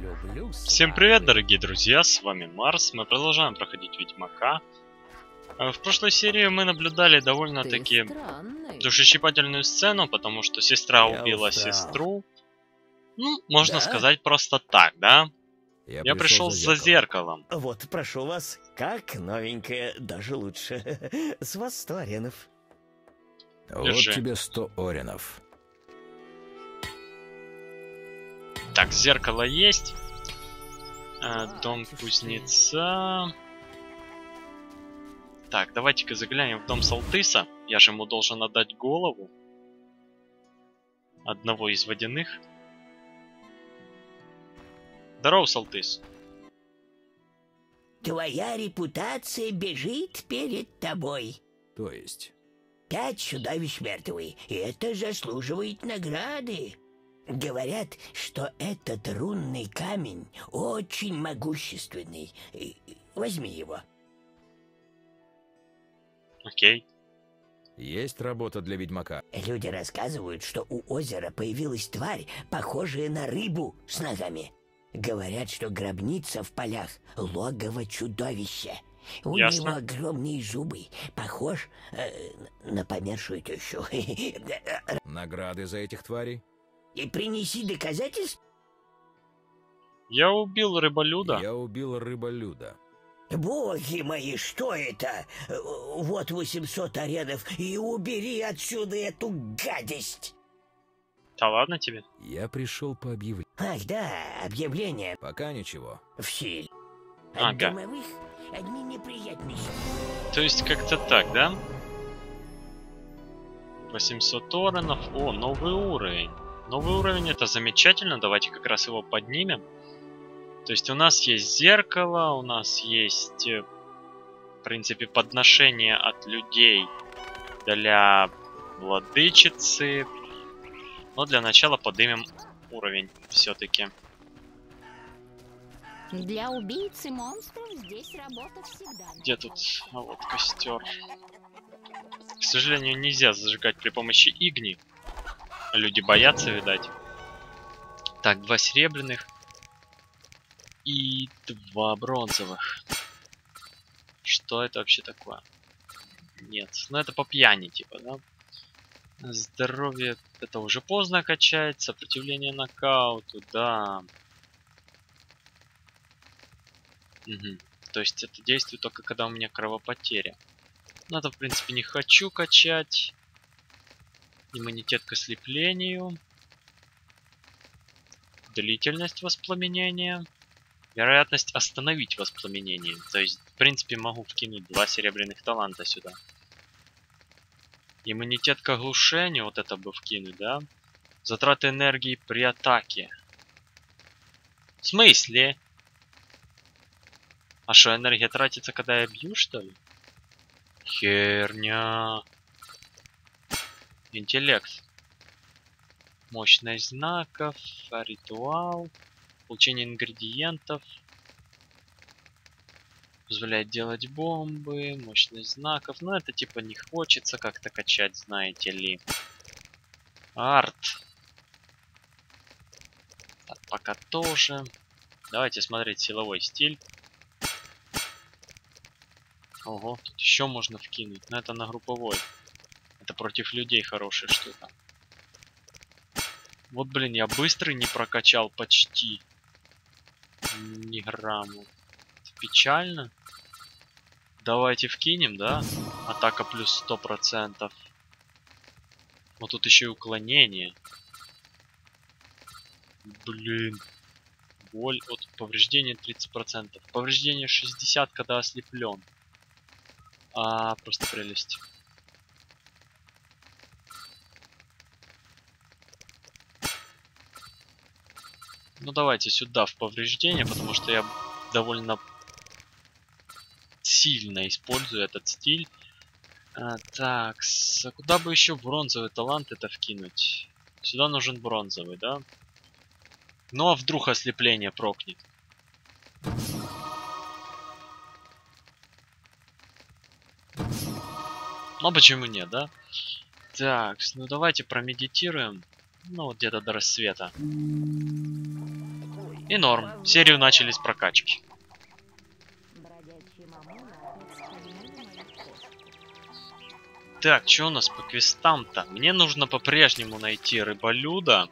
Люблю Всем привет, дорогие друзья, с вами Марс. Мы продолжаем проходить Ведьмака. Э, В прошлой серии мы наблюдали довольно-таки душещипательную сцену, потому что сестра убила сестру. Ну, можно Да? сказать просто так, да? Я, Я пришел за зеркалом. Вот, прошу вас, как новенькая, даже лучше. С вас сто аренов. Вот Держи. тебе 100 оренов. Так, зеркало есть. Э, Дом кузнеца. Так, давайте-ка заглянем в дом Салтыса. Я же ему должен отдать голову. Одного из водяных. Здорово, Салтыс. Твоя репутация бежит перед тобой. То есть, Пять чудовищ мертвы, и это заслуживает награды. Говорят, что этот рунный камень очень могущественный. Возьми его. Окей. есть работа для ведьмака. Люди рассказывают, что у озера появилась тварь, похожая на рыбу с ногами. Говорят, что гробница в полях — логово чудовища. У Ясно. него огромные зубы, похож э, на помершую тещу. Награды за этих тварей? И принеси доказательств. Я убил рыболюда. Я убил рыболюда. Боги мои, что это? Вот 800 аренов, и убери отсюда эту гадость. Да ладно тебе. Я пришел по объявлению. Ах да, объявление Пока ничего. в силе. От Ага. домовых одни неприятности. То есть как-то так, да? 800 оронов. О, новый уровень. Новый уровень это замечательно. Давайте как раз его поднимем. То есть у нас есть зеркало, у нас есть, э, в принципе, подношение от людей для владычицы. Но для начала поднимем уровень все-таки. Для убийцы монстров здесь работа всегда. Где тут? А вот костер. К сожалению, нельзя зажигать при помощи игни. Люди боятся, видать. Так, два серебряных. И два бронзовых. Что это вообще такое? Нет, ну это по пьяни, типа, да? Здоровье, это уже поздно качать. Сопротивление нокауту, да. Мгм. То есть это действует только когда у меня кровопотеря. Ну это в принципе не хочу качать. Иммунитет к ослеплению. Длительность воспламенения. Вероятность остановить воспламенение. То есть, в принципе, могу вкинуть два серебряных таланта сюда. Иммунитет к оглушению, вот это бы вкинуть, да? Затраты энергии при атаке. В смысле? А что, энергия тратится, когда я бью, что ли? Херня. Интеллект. Мощность знаков, ритуал, получение ингредиентов. Позволяет делать бомбы, мощность знаков. Но это типа не хочется как-то качать, знаете ли. Арт. Так, пока тоже. Давайте смотреть силовой стиль. Ого, тут еще можно вкинуть. Но это на групповой. Против людей хорошая штука. Вот, блин, я быстрый не прокачал почти. Ни грамму. Печально. Давайте вкинем, да? Атака плюс 100%. Вот тут еще и уклонение. Блин. Боль от повреждения 30%. Повреждение 60, когда ослеплен. А, просто прелесть. Ну давайте сюда в повреждение, потому что я довольно сильно использую этот стиль. А, так, а куда бы еще бронзовый талант это вкинуть? Сюда нужен бронзовый, да? Ну а вдруг ослепление прокнет? Ну почему нет, да? Так, ну давайте промедитируем. Ну вот где-то до рассвета. И норм. Серию начали с прокачки. Кошку. Так, что у нас по квестам-то? Мне нужно по-прежнему найти рыболюда,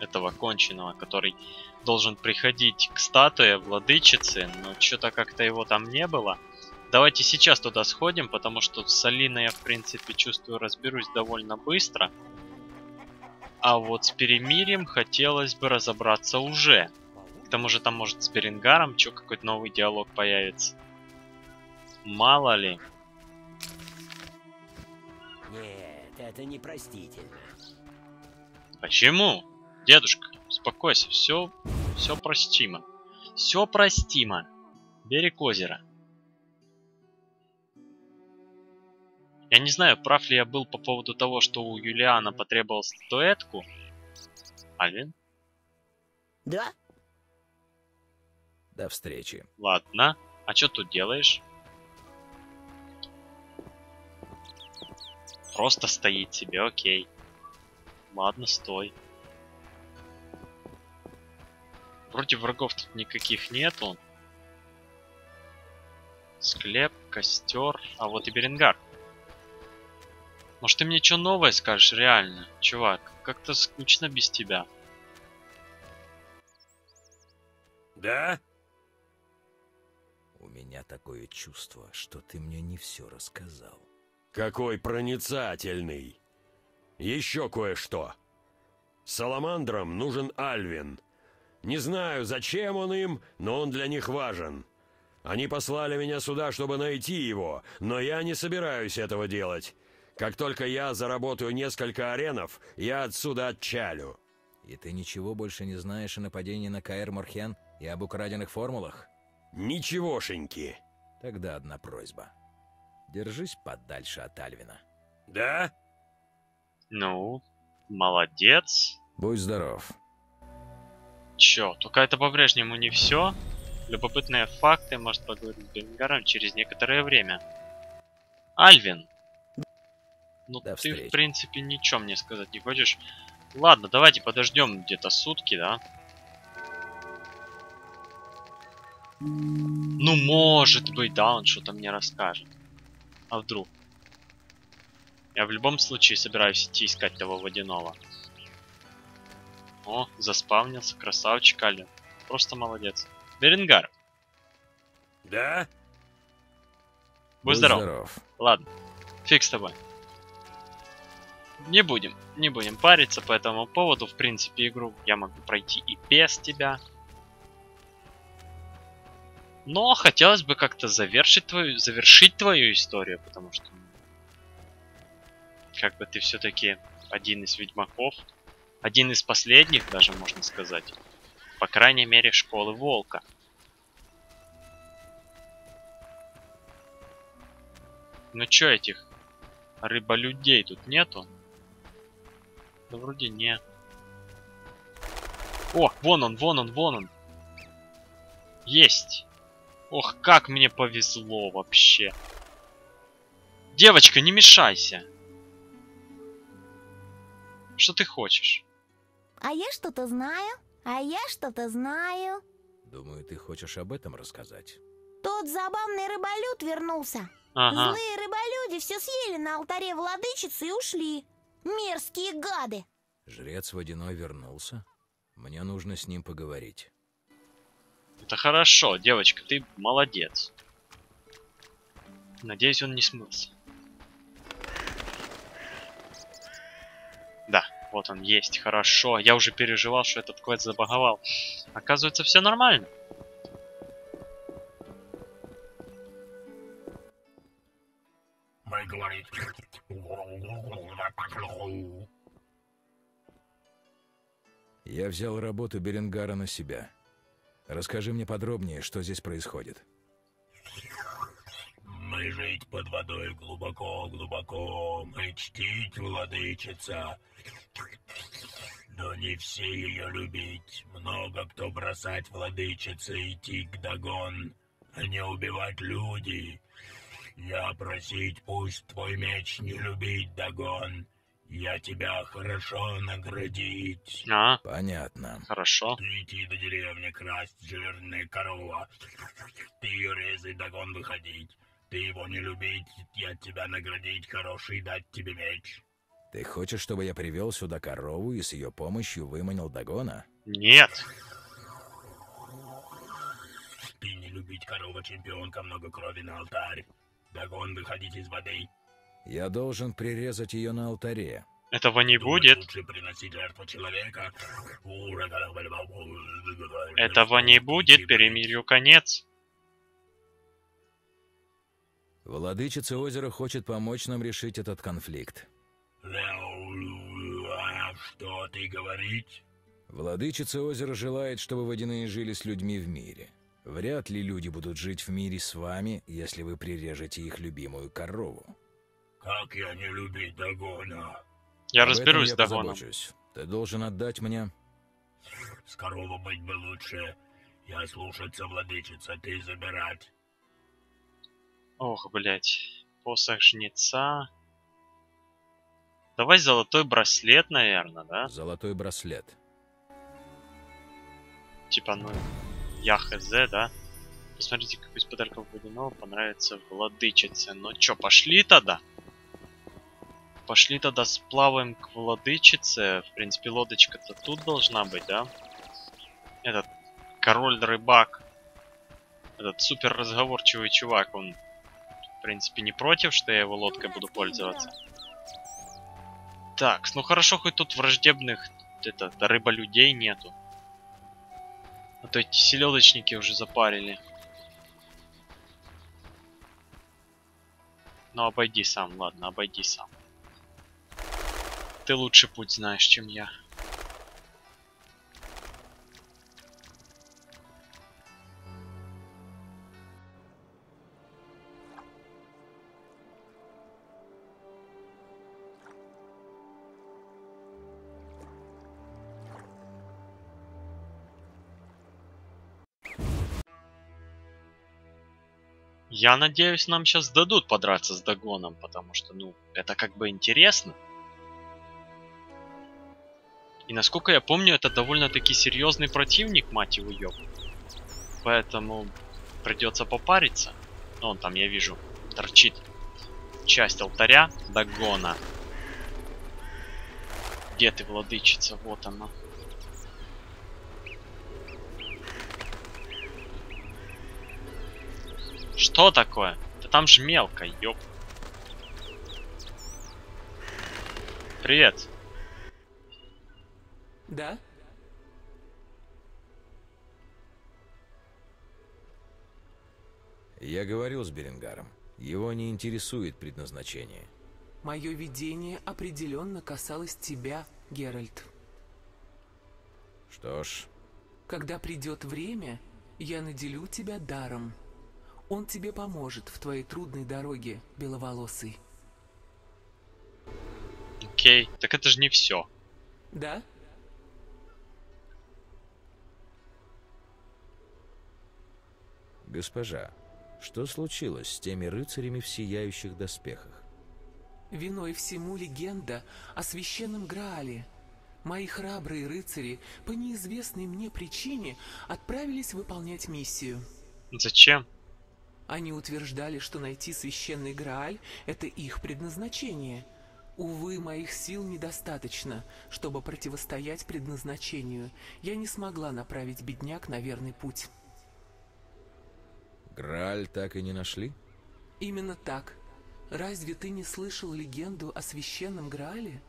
этого конченого, который должен приходить к статуе владычицы, но что-то как-то его там не было. Давайте сейчас туда сходим, потому что с Алиной я, в принципе, чувствую, разберусь довольно быстро. А вот с перемирием хотелось бы разобраться уже. К тому же там может с Берингаром что какой-то новый диалог появится. Мало ли. Нет, это непростительно. Почему? Дедушка, успокойся, все, все простимо. Все простимо. Берег озера. Я не знаю, прав ли я был по поводу того, что у Юлиана потребовалась статуэтку. Альвин? Да? До встречи. Ладно. А что тут делаешь? Просто стоит себе, окей. Ладно, стой. Вроде врагов тут никаких нету. Склеп, костер, а вот и Беренгар. Может ты мне что новое скажешь, реально? Чувак, как-то скучно без тебя. Да? У меня такое чувство, что ты мне не все рассказал. Какой проницательный. Еще кое-что. Саламандрам нужен Альвин. Не знаю, зачем он им, но он для них важен. Они послали меня сюда, чтобы найти его, но я не собираюсь этого делать. Как только я заработаю несколько аренов, я отсюда отчалю. И ты ничего больше не знаешь о нападении на Каэр Морхен и об украденных формулах? Ничегошеньки. Тогда одна просьба. Держись подальше от Альвина. Да? Ну, молодец. Будь здоров. Чё, только это по-прежнему не все. Любопытные факты может поговорить с Бенгаром через некоторое время. Альвин! Ну До ты, встречи. в принципе, ничего мне сказать не хочешь. Ладно, давайте подождем где-то сутки, да? Ну, может быть, да, он что-то мне расскажет. А вдруг? Я в любом случае собираюсь идти искать того водяного. О, заспавнился, красавчик Альвин. Просто молодец. Беренгар, Да? будь здоров. Ладно, фиг с тобой. Не будем, не будем париться по этому поводу. В принципе, игру я могу пройти и без тебя. Но хотелось бы как-то завершить твою, завершить твою историю, потому что ну, как бы ты все-таки один из ведьмаков, один из последних даже можно сказать, по крайней мере школы волка. Ну чё этих рыболюдей тут нету? Да вроде не. О, вон он, вон он, вон он. Есть. Ох, как мне повезло вообще. Девочка, не мешайся. Что ты хочешь? А я что-то знаю, а я что-то знаю. Думаю, ты хочешь об этом рассказать. Тот забавный рыболюд вернулся. Ага. Злые рыболюди все съели на алтаре владычицы и ушли. Мерзкие гады. Жрец водяной вернулся. Мне нужно с ним поговорить. Это хорошо, девочка, ты молодец. Надеюсь, он не смылся. Да, вот он есть, хорошо. Я уже переживал, что этот квест забаговал. Оказывается, все нормально. Мы говорит... Я взял работу Беренгара на себя. Расскажи мне подробнее, что здесь происходит. Мы жить под водой глубоко-глубоко, мы чтить владычица. Но не все ее любить, много кто бросать владычице идти к догон, а не убивать люди. Я просить, пусть твой меч не любить догон, Я тебя хорошо наградить. А, Понятно. хорошо. Ты идти до деревни красть жирная корова. Ты ее резать, догон выходить. Ты его не любить, я тебя наградить хороший, дать тебе меч. Ты хочешь, чтобы я привел сюда корову и с ее помощью выманил Дагона? Нет. Ты не любить корова чемпионка, много крови на алтарь. Догон выходить из воды. Я должен прирезать ее на алтаре. Этого не будет. Этого не будет. Перемирию конец. Владычица озера хочет помочь нам решить этот конфликт. А что ты говорить? Владычица озера желает, чтобы водяные жили с людьми в мире. Вряд ли люди будут жить в мире с вами, если вы прирежете их любимую корову. Как я не любить Дагона? Я Об разберусь я с Дагоном. позабочусь. Ты должен отдать мне... С коровой быть бы лучше. Я слушаться владычица, ты забирать. Ох, блядь. Посох жнеца. Давай золотой браслет, наверное, да? Золотой браслет. Типа, ну, я хз, да? Посмотрите, какой из подарков водяного понравится владычице. Ну чё, пошли тогда? Пошли тогда сплаваем к владычице. В принципе, лодочка-то тут должна быть, да? Этот король-рыбак. Этот супер разговорчивый чувак, он, в принципе, не против, что я его лодкой буду пользоваться. Так, ну хорошо, хоть тут враждебных это, рыболюдей нету. А то эти селедочники уже запарили. Ну обойди сам, ладно, обойди сам. Ты лучше путь знаешь, чем я. Я надеюсь, нам сейчас дадут подраться с Дагоном, потому что, ну, это как бы интересно. И насколько я помню, это довольно-таки серьезный противник, мать его ёб. Поэтому придется попариться. Ну, он там, я вижу, торчит. Часть алтаря Дагона. Где ты, владычица? Вот она. Что такое? Да там же мелко, ёп. Привет. Да? Я говорил с Беренгаром. Его не интересует предназначение. Мое видение определенно касалось тебя, Геральт. Что ж, Когда придет время, я наделю тебя даром. Он тебе поможет в твоей трудной дороге, беловолосый. Окей. Так это же не все. Да? госпожа, что случилось с теми рыцарями в сияющих доспехах? Виной всему легенда о священном Граале. Мои храбрые рыцари по неизвестной мне причине отправились выполнять миссию. Зачем? Они утверждали, что найти священный Грааль — это их предназначение. Увы, моих сил недостаточно, чтобы противостоять предназначению. Я не смогла направить бедняк на верный путь. Грааль так и не нашли? Именно так. Разве ты не слышал легенду о священном Граале?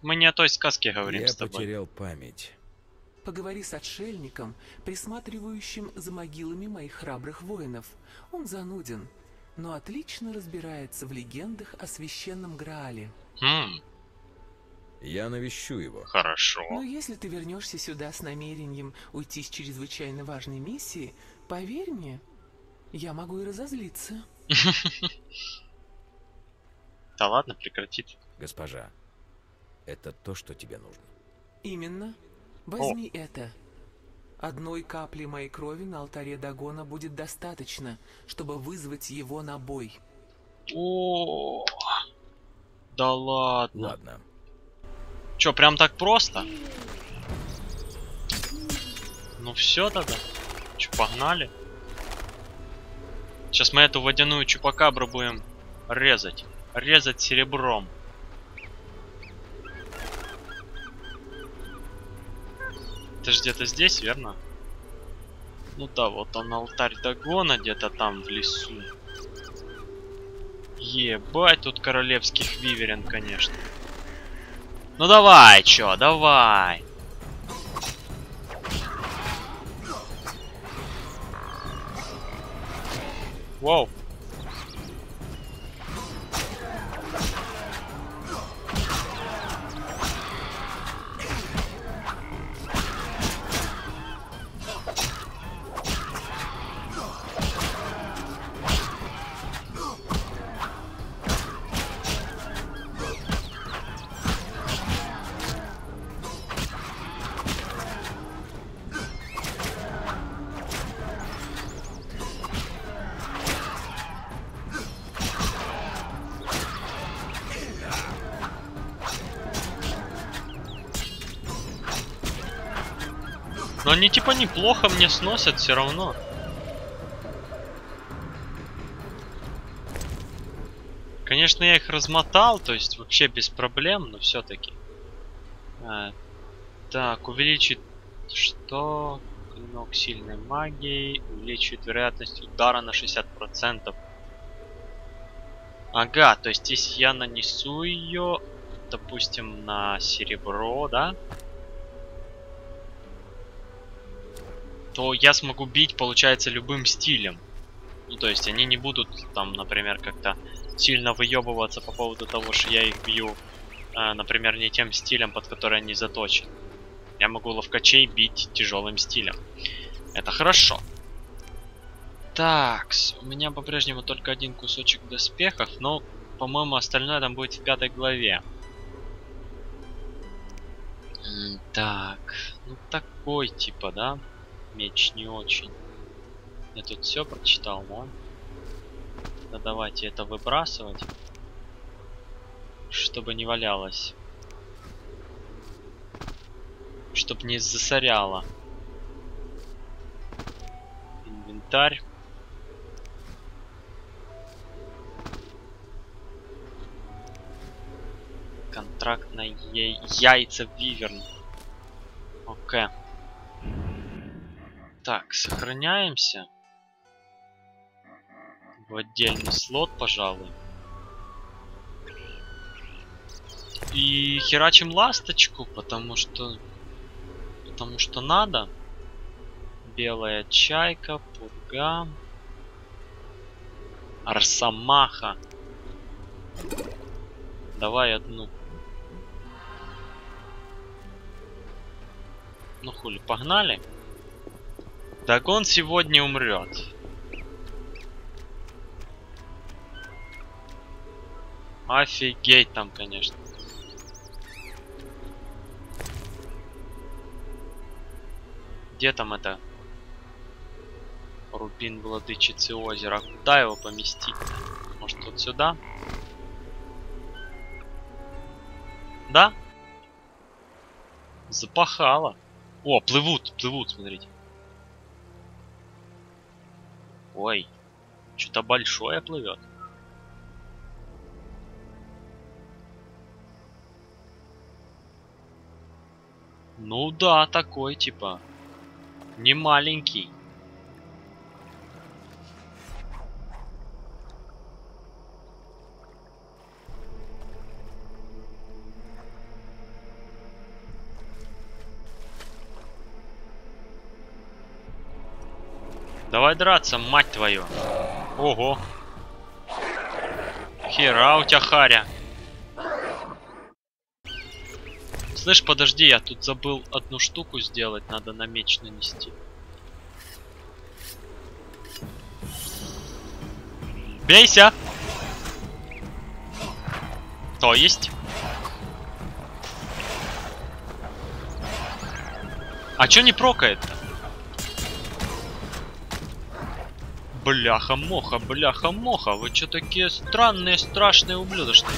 Мы не о той сказке говорим Я с тобой. потерял память. Поговори с отшельником, присматривающим за могилами моих храбрых воинов. Он зануден, но отлично разбирается в легендах о священном Граале. Хм, Я навещу его. хорошо. Но если ты вернешься сюда с намерением уйти с чрезвычайно важной миссии, поверь мне, я могу и разозлиться. Да ладно, прекратит. Госпожа, это то, что тебе нужно. Именно. Возьми это. Одной капли моей крови на алтаре Дагона будет достаточно, чтобы вызвать его на бой. О, да ладно. Ладно, Чё, прям так просто? Ну все тогда. Чё, погнали? Сейчас мы эту водяную чупакабру будем резать. Резать серебром. Это же где-то здесь, верно? Ну да, вот он алтарь Дагона где-то там в лесу. Ебать, тут королевских виверен, конечно. Ну давай, чё, давай. Воу. Но они типа неплохо мне сносят все равно. Конечно, я их размотал, то есть вообще без проблем, но все-таки. А, так, увеличит что? Клинок сильной магией, увеличивает вероятность удара на 60%. Ага, то есть если я нанесу ее, допустим, на серебро, да? То я смогу бить, получается, любым стилем. Ну, то есть они не будут там, например, как-то сильно выебываться по поводу того, что я их бью, э, например, не тем стилем, под который они заточены. Я могу ловкачей бить тяжелым стилем. Это хорошо. Так, у меня по-прежнему только один кусочек доспехов, но, по-моему, остальное там будет в пятой главе. Так, ну такой типа, да? Меч не очень. Я тут все прочитал, да? Да давайте это выбрасывать. Чтобы не валялось. Чтоб не засоряло. Инвентарь. Контракт на яйца Виверн. Окей. Okay. Так, сохраняемся. В отдельный слот, пожалуй. И херачим ласточку, потому что... Потому что надо. Белая чайка, пурга. Арсамаха. Давай одну. Ну хули, погнали. Так он сегодня умрет. Офигеть там, конечно. Где там это? Рубин владычицы озера. Куда его поместить? Может вот сюда? Да? Запахало. О, плывут, плывут, смотрите. Ой, что-то большое плывет. Ну да, такой типа. Не маленький. Давай драться, мать твою. Ого. Хера у тебя харя. Слышь, подожди, я тут забыл одну штуку сделать, надо на меч нанести. Бейся! То есть? А чё не прокает-то? Бляха-моха, бляха-моха, вы что такие странные, страшные ублюдочные?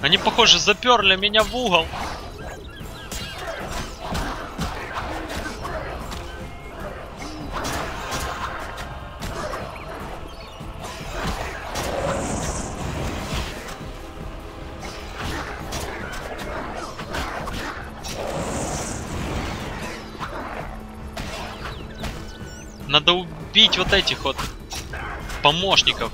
Они, похоже, заперли меня в угол. Убить вот этих вот помощников.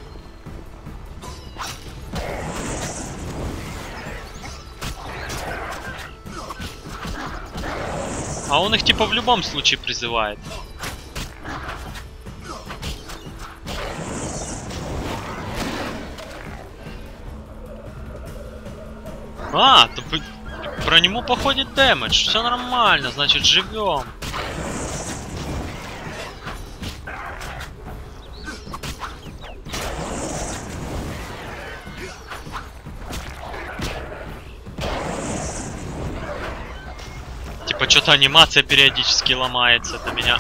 А он их типа в любом случае призывает. А, то про нему походит дэмэдж. Все нормально, значит живем. Типа что-то анимация периодически ломается, это меня.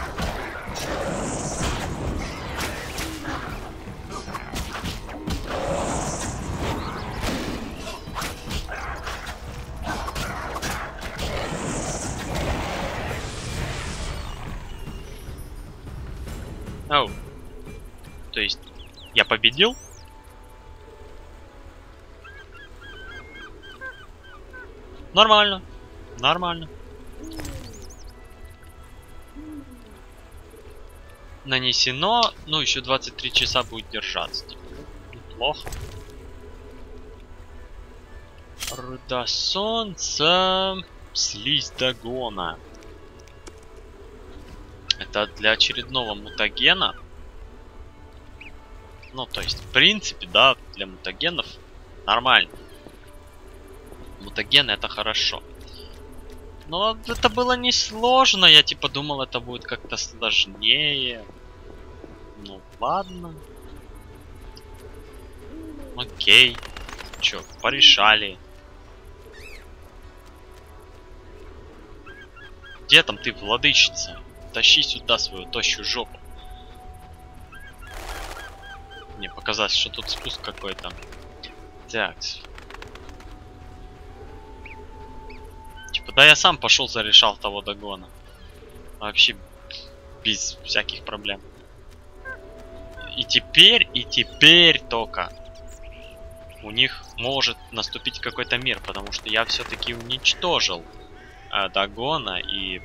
Оу. То есть, я победил? Нормально. Нормально. Нанесено. Ну, еще 23 часа будет держаться. Типа, неплохо. Руда солнца. Слизь догона. Это для очередного мутагена. Ну, то есть, в принципе, да, для мутагенов нормально. Мутагены это хорошо. Но это было несложно. Я типа думал, это будет как-то сложнее. Ну ладно. Окей. Чё, порешали. Где там ты, владычица? Тащи сюда свою тощую жопу. Мне показалось, что тут спуск какой-то. Так. Да я сам пошел зарешал того догона. Вообще без всяких проблем. И теперь, и теперь только у них может наступить какой-то мир, потому что я все-таки уничтожил э, Дагона и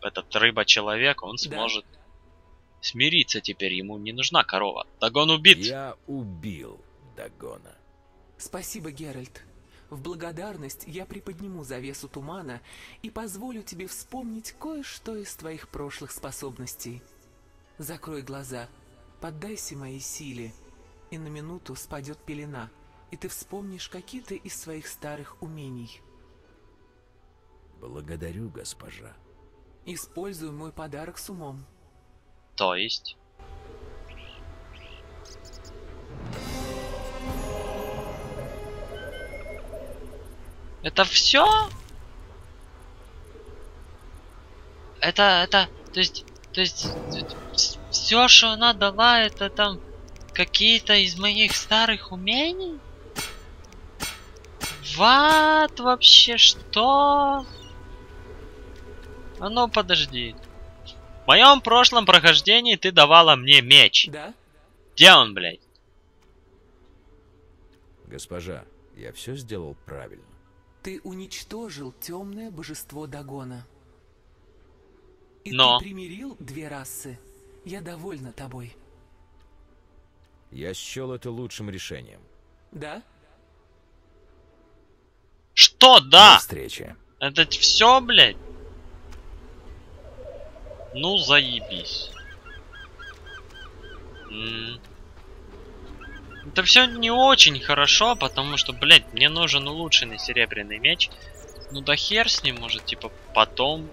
этот рыба-человек, он Да. сможет смириться теперь, ему не нужна корова. Дагон убит. Я убил Дагона. Спасибо, Геральт. В благодарность я приподниму завесу тумана и позволю тебе вспомнить кое-что из твоих прошлых способностей. Закрой глаза, поддайся моей силе, и на минуту спадет пелена, и ты вспомнишь какие-то из своих старых умений. Благодарю, госпожа. Используй мой подарок с умом. То есть? Это все? Это, это, то есть, то есть, все, что она дала, это там какие-то из моих старых умений? Ват вообще что? А ну подожди. В моем прошлом прохождении ты давала мне меч. Да? Где он, блядь? Госпожа, я все сделал правильно. Ты уничтожил темное божество Дагона. И Но. ты примирил две расы. Я довольна тобой. Я счел это лучшим решением. Да? Что, да? До встречи. Это все, блядь? Ну, заебись. М. Это все не очень хорошо, потому что, блядь, мне нужен улучшенный серебряный меч. Ну да хер с ним, может, типа, потом.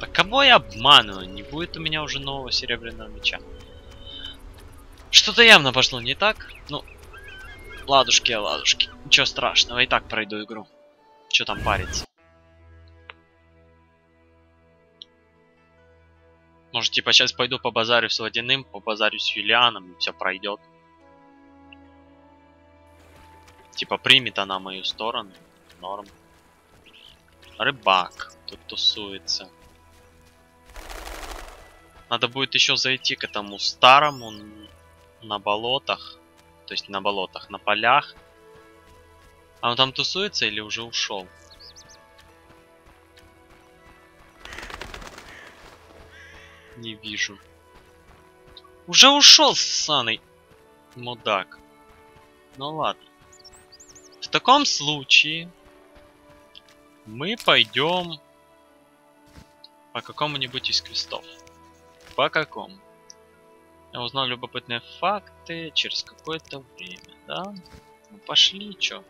Да кого я обманываю? Не будет у меня уже нового серебряного меча. Что-то явно пошло не так. Ну, ладушки, ладушки. Ничего страшного, и так пройду игру. Че там париться? Может, типа, сейчас пойду по базарю с водяным, по базарю с Юлианом, и все пройдет. Типа примет она мою сторону. Норм. Рыбак тут тусуется. Надо будет еще зайти к этому старому на болотах. То есть на болотах, на полях. А он там тусуется или уже ушел? Не вижу. Уже ушел, ссаный мудак. Ну ладно. Таком случае мы пойдем по какому-нибудь из квестов. По какому? Я узнал любопытные факты через какое-то время, да? Ну пошли, чё?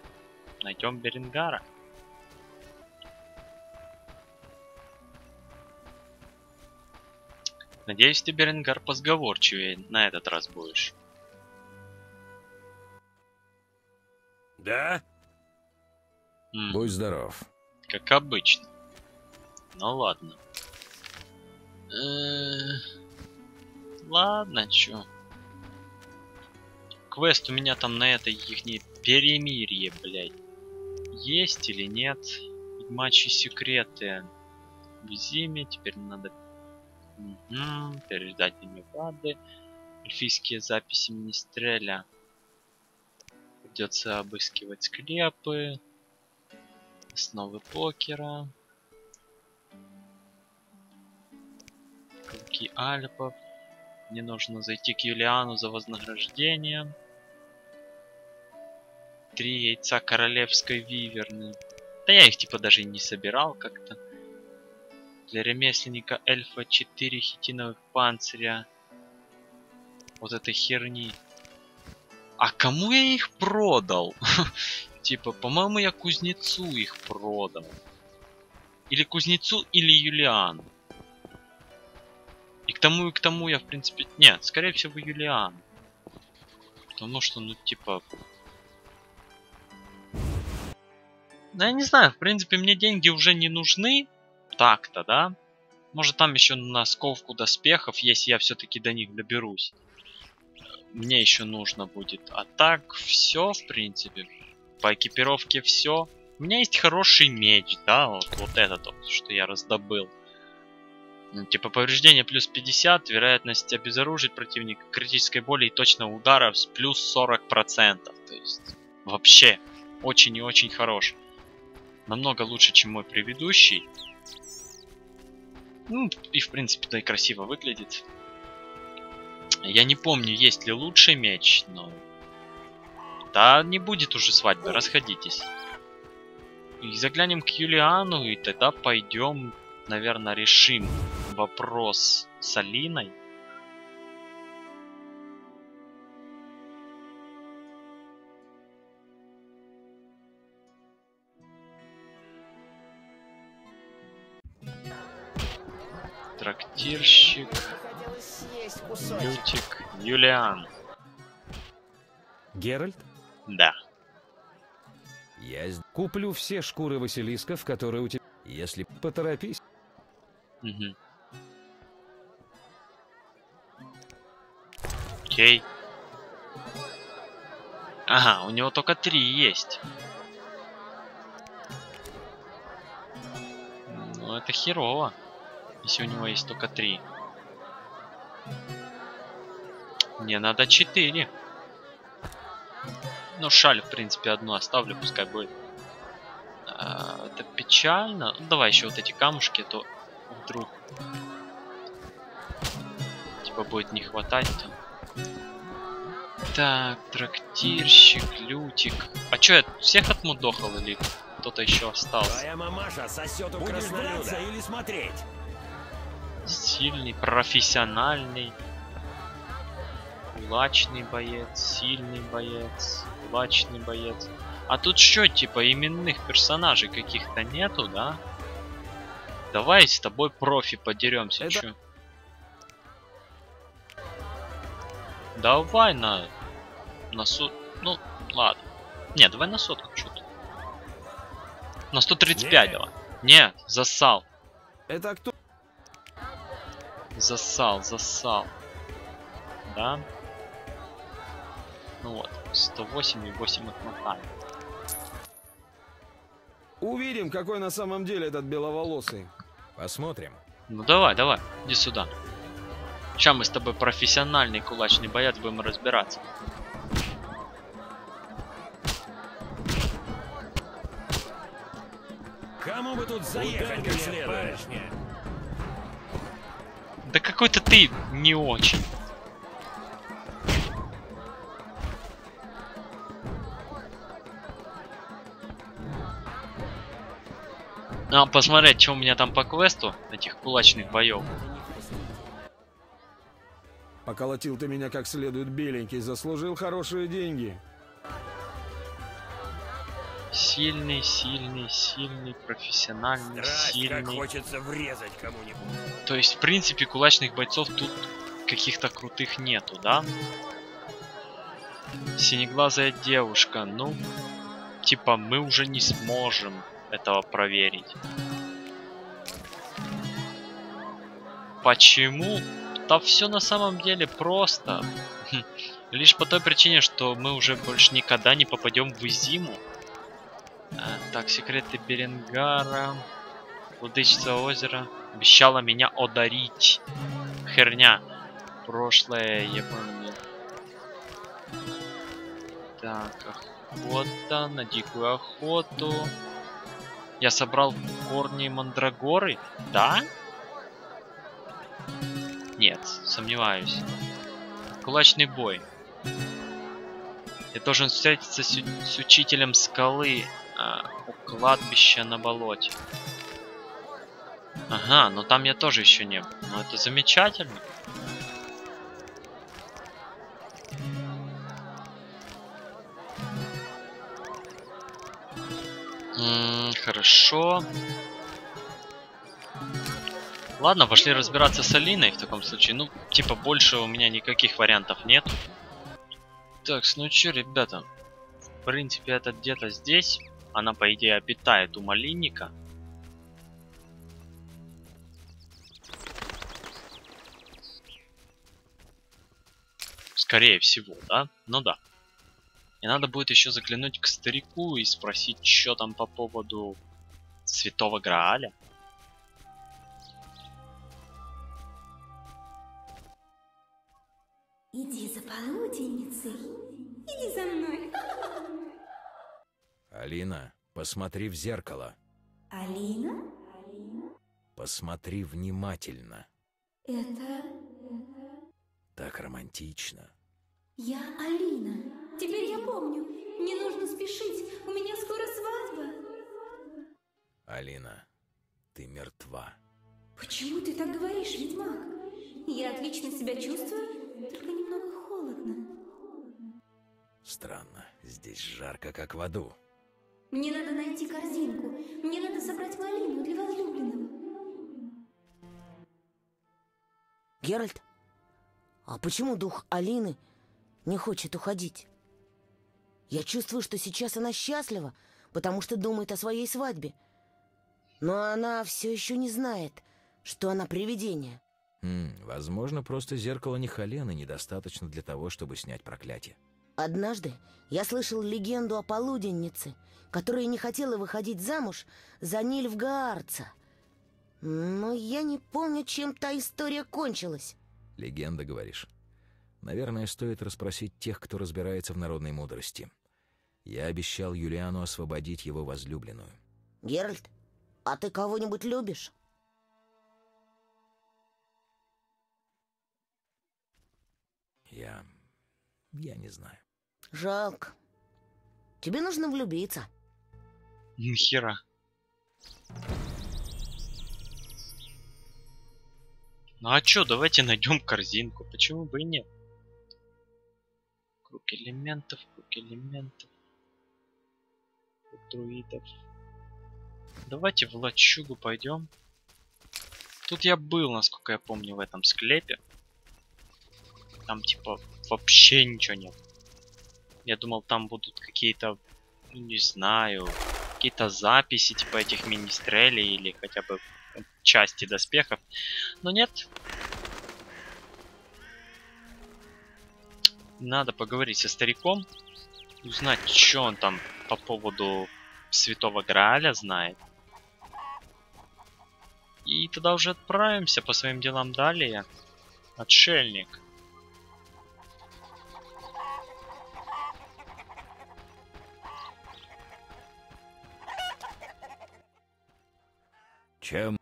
Найдем Берингара. Надеюсь, ты, Беренгар, позговорчивее на этот раз будешь. Да? М, Будь здоров. как обычно. Ну ладно. Э, Ладно, чё. Квест у меня там на этой ихней перемирие, блядь. Есть или нет? Ведьмачьи секреты. В зиме теперь надо Угу, переждать Невады. Эльфийские записи Министреля. Придется обыскивать склепы. Основы покера. Клыки Альпов. Мне нужно зайти к Юлиану за вознаграждением. Три яйца королевской виверны. Да я их типа даже не собирал как-то. Для ремесленника эльфа 4 хитиновых панциря. Вот этой херни. А кому я их продал? Типа, по-моему, я кузнецу их продал. Или кузнецу, или Юлиану. И к тому, и к тому я, в принципе... Нет, скорее всего, Юлиан. Потому что, ну, типа... Ну, я не знаю, в принципе, мне деньги уже не нужны. Так-то, да? Может, там еще на сковку доспехов, если я все-таки до них доберусь. Мне еще нужно будет. А так, все, в принципе. По экипировке все. У меня есть хороший меч, да, вот, вот этот вот, что я раздобыл. Ну, Типа повреждение плюс 50, вероятность обезоружить противника, критической боли и точного удара с плюс 40%. То есть вообще очень и очень хорош. Намного лучше, чем мой предыдущий. Ну, и в принципе, да и красиво выглядит. Я не помню, есть ли лучший меч, но... Да, не будет уже свадьбы, расходитесь. И заглянем к Юлиану, и тогда пойдем, наверное, решим вопрос с Алиной. Трактирщик, Лютик, Юлиан. Геральт, Да. я куплю все шкуры Василисков, которые у тебя... Если поторопись. Мгм. Окей. Ага, у него только три есть. Ну, это херово. Если у него есть только три. Мне надо четыре. Ну, шаль, в принципе, одну оставлю, пускай будет. А, это печально. Ну, давай еще вот эти камушки, а то вдруг типа будет не хватать-то. Так, трактирщик, лютик. А чё, я всех отмудохал или кто-то еще остался? Твоя мамаша сосет у краснолюда. или смотреть? Сильный, профессиональный, кулачный боец, сильный боец, кулачный боец. А тут что, типа именных персонажей каких-то нету, да? Давай с тобой профи подеремся, Это- чё? Давай на... На сот... Ну, ладно. Не, давай на сотку что-то. На 135 Не. давай. Нет, засал. Это кто? Засал, засал. Да? Ну вот, 108 и 8 отмотаем. Увидим, какой на самом деле этот беловолосый. Посмотрим. Ну давай, давай, иди сюда. Сейчас мы с тобой профессиональный кулачный боец будем разбираться. Кому бы тут заехать как следует? Да какой-то ты не очень. А, посмотреть, что у меня там по квесту, этих кулачных боев. Поколотил ты меня как следует, беленький, заслужил хорошие деньги. Сильный, сильный, сильный, профессиональный, Страсть, как сильный. хочется врезать кому-нибудь. То есть, в принципе, кулачных бойцов тут каких-то крутых нету, да? Синеглазая девушка, ну, типа, мы уже не сможем этого проверить. Почему? Да все на самом деле просто. Лишь по той причине, что мы уже больше никогда не попадем в зиму. А, так, секреты Беренгара. Владычица озера обещала меня одарить. Херня. Прошлое, я помню. Так, охота на дикую охоту. Я собрал корни мандрагоры? Да? Нет, сомневаюсь. Кулачный бой. Я должен встретиться с, с учителем скалы а, у кладбища на болоте. Ага, но там я тоже еще не был. Ну это замечательно. Хорошо. Ладно, пошли разбираться с Алиной в таком случае. Ну, типа, больше у меня никаких вариантов нет. Так, ну чё, ребята. В принципе, это где-то здесь. Она, по идее, обитает у малинника. Скорее всего, да? Ну да. И надо будет еще заглянуть к старику и спросить, что там по поводу Святого Грааля. Иди за полуденницей. Иди за мной. Алина, посмотри в зеркало. Алина? Посмотри внимательно. Это... Так романтично. Я Алина. Теперь я помню. Не нужно спешить. У меня скоро свадьба. Алина, ты мертва. Почему ты так говоришь, ведьмак? Я отлично себя чувствую, только немного холодно. Странно, здесь жарко, как в аду. Мне надо найти корзинку. Мне надо собрать малину для возлюбленного. Геральт, а почему дух Алины не хочет уходить? Я чувствую, что сейчас она счастлива, потому что думает о своей свадьбе. Но она все еще не знает, что она привидение. М, возможно, просто зеркало Нихалены недостаточно для того, чтобы снять проклятие. Однажды я слышал легенду о полуденнице, которая не хотела выходить замуж за Нильфгаарца. Но я не помню, чем та история кончилась. Легенда, говоришь? Наверное, стоит расспросить тех, кто разбирается в народной мудрости. Я обещал Юлиану освободить его возлюбленную. Геральт, а ты кого-нибудь любишь? Я... я не знаю. Жалко. Тебе нужно влюбиться. Нихера. Ну а чё, давайте найдем корзинку. Почему бы и нет? Круг элементов, круг элементов. Друидов. Давайте в лачугу пойдем. Тут я был, насколько я помню, в этом склепе. Там типа вообще ничего нет. Я думал, там будут какие-то, ну, не знаю, какие-то записи типа этих министрелей или хотя бы части доспехов. Но нет. Надо поговорить со стариком, узнать, что он там по поводу Святого Грааля знает. И тогда уже отправимся по своим делам далее. Отшельник. Чем?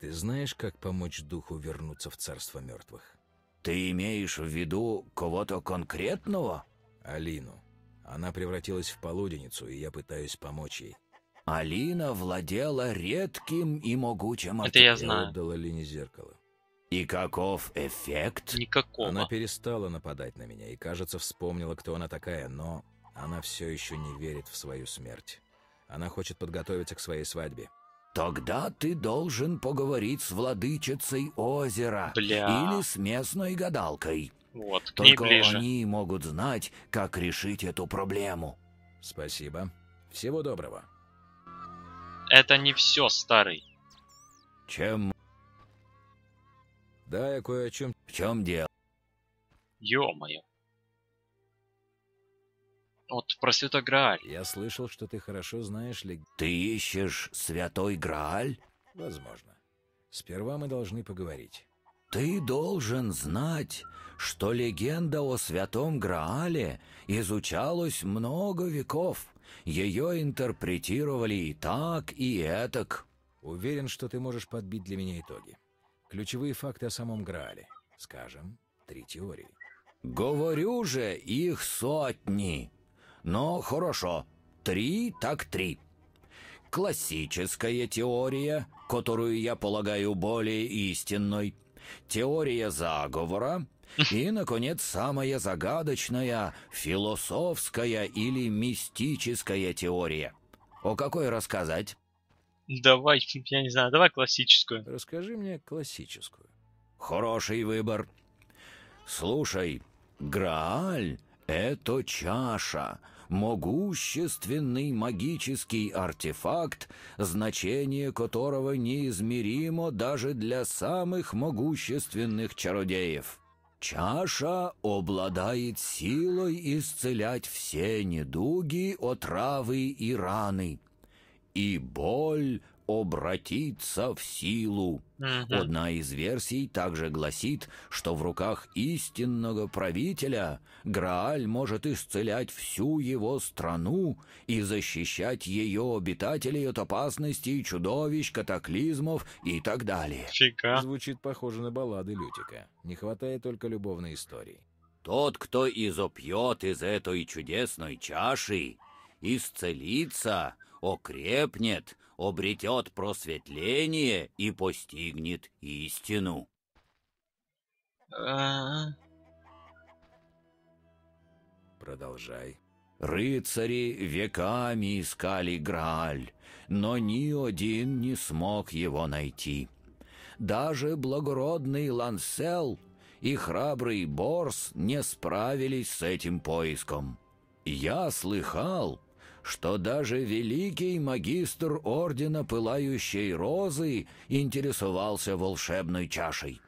Ты знаешь, как помочь духу вернуться в царство мертвых? Ты имеешь в виду кого-то конкретного? Алину. Она превратилась в полуденницу, и я пытаюсь помочь ей. Алина владела редким и могучим Это я Я знаю. отдал Алине зеркало. И каков эффект? Никакого. Она перестала нападать на меня и, кажется, вспомнила, кто она такая, но она все еще не верит в свою смерть. Она хочет подготовиться к своей свадьбе. Тогда ты должен поговорить с владычицей озера Бля. или с местной гадалкой. Вот, к ней Только ближе. они могут знать, как решить эту проблему. Спасибо. Всего доброго. Это не все, старый. Чем? Да, я кое о чем... В чем дело? Ё-моё. Вот про Святой Грааль. Я слышал, что ты хорошо знаешь ли... Ты ищешь святой Грааль? Возможно. Сперва мы должны поговорить. Ты должен знать, что легенда о святом Граале изучалась много веков. Ее интерпретировали и так, и этак. Уверен, что ты можешь подбить для меня итоги. Ключевые факты о самом Граале. Скажем, три теории. Говорю же, их сотни. Но хорошо, три так три. Классическая теория, которую я полагаю более истинной. Теория заговора. И, наконец, самая загадочная философская или мистическая теория. О какой рассказать? Давай, я не знаю, давай классическую. Расскажи мне классическую. Хороший выбор. Слушай, Грааль — это чаша, могущественный магический артефакт, значение которого неизмеримо даже для самых могущественных чародеев. Чаша обладает силой исцелять все недуги, отравы и раны. И боль обратится в силу. Мгм. Одна из версий также гласит, что в руках истинного правителя Грааль может исцелять всю его страну и защищать ее обитателей от опасностей, чудовищ, катаклизмов и так далее. Фига. Звучит похоже на баллады Лютика. Не хватает только любовной истории. Тот, кто изопьет из этой чудесной чаши, исцелится, окрепнет, обретет просветление и постигнет истину. А, Продолжай. Рыцари веками искали Грааль, но ни один не смог его найти. Даже благородный Лансел и храбрый Борс не справились с этим поиском. Я слыхал, что даже великий магистр Ордена Пылающей Розы интересовался волшебной чашей.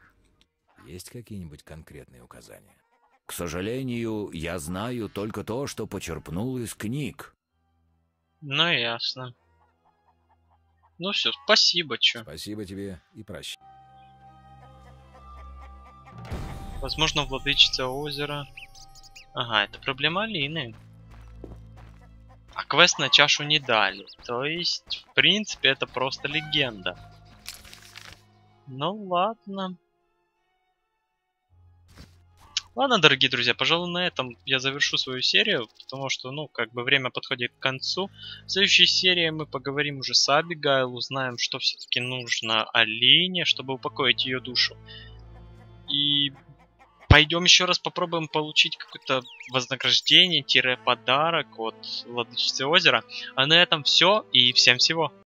Есть какие-нибудь конкретные указания? К сожалению, я знаю только то, что почерпнул из книг. ну ясно. Ну все, спасибо, чё. Спасибо тебе и прощай. Возможно, владычица озера. Ага, это проблема Алины. А квест на чашу не дали. То есть, в принципе, это просто легенда. Ну ладно. Ладно, дорогие друзья, пожалуй, на этом я завершу свою серию, потому что, ну, как бы время подходит к концу. В следующей серии мы поговорим уже с Абигайл, узнаем, что все-таки нужно Алине, чтобы упокоить ее душу. И пойдем еще раз попробуем получить какое-то вознаграждение-подарок от Владычицы озера. А на этом все и всем всего.